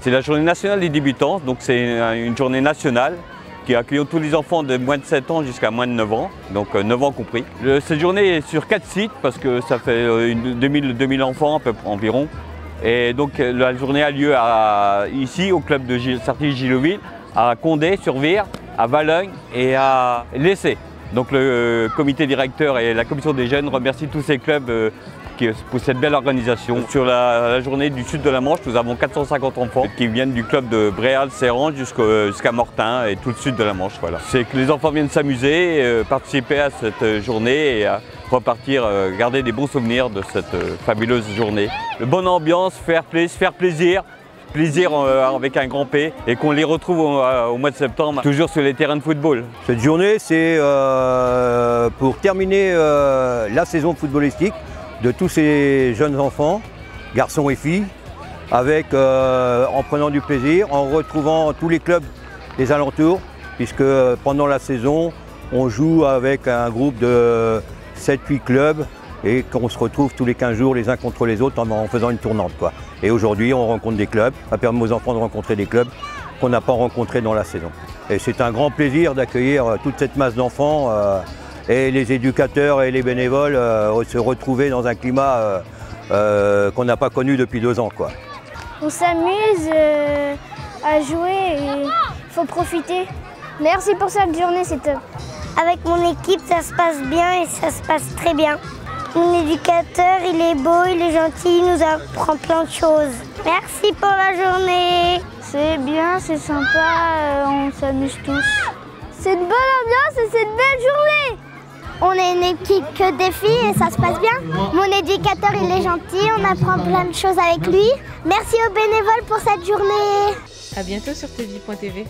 C'est la journée nationale des débutants, donc c'est une journée nationale qui accueille tous les enfants de moins de 7 ans jusqu'à moins de 9 ans, donc 9 ans compris. cette journée est sur 4 sites parce que ça fait 2000, 2000 enfants à peu près environ. Et donc la journée a lieu ici au club de Sarty-Giloville, à Condé, sur Vire, à Valogne et à Lessé. Donc le comité directeur et la commission des jeunes remercient tous ces clubs euh, pour cette belle organisation. Sur la, journée du sud de la Manche, nous avons 450 enfants qui viennent du club de Bréal, Serran jusqu'à Mortain et tout le sud de la Manche. Voilà. C'est que les enfants viennent s'amuser, euh, participer à cette journée et repartir, euh, garder des bons souvenirs de cette fabuleuse journée. Bonne ambiance, faire, plaisir, faire plaisir, plaisir euh, avec un grand P et qu'on les retrouve au, mois de septembre, toujours sur les terrains de football. Cette journée, c'est euh, pour terminer euh, la saison footballistique de tous ces jeunes enfants, garçons et filles, avec, en prenant du plaisir, en retrouvant tous les clubs des alentours, puisque pendant la saison, on joue avec un groupe de 7-8 clubs et qu'on se retrouve tous les 15 jours les uns contre les autres en, faisant une tournante. Quoi. Et aujourd'hui, on rencontre des clubs, ça permet aux enfants de rencontrer des clubs qu'on n'a pas rencontrés dans la saison. Et c'est un grand plaisir d'accueillir euh, toute cette masse d'enfants euh, et les éducateurs et les bénévoles euh, se retrouver dans un climat qu'on n'a pas connu depuis deux ans. Quoi. On s'amuse à jouer et il faut profiter. Merci pour cette journée, c'est top. Avec mon équipe, ça se passe bien et ça se passe très bien. Mon éducateur, il est beau, il est gentil, il nous apprend plein de choses. Merci pour la journée. C'est bien, c'est sympa, euh, on s'amuse tous. C'est une bonne ambiance et c'est une belle journée. On est une équipe que des filles et ça se passe bien. Mon éducateur, il est gentil, on apprend plein de choses avec lui. Merci aux bénévoles pour cette journée. À bientôt sur tv.tv.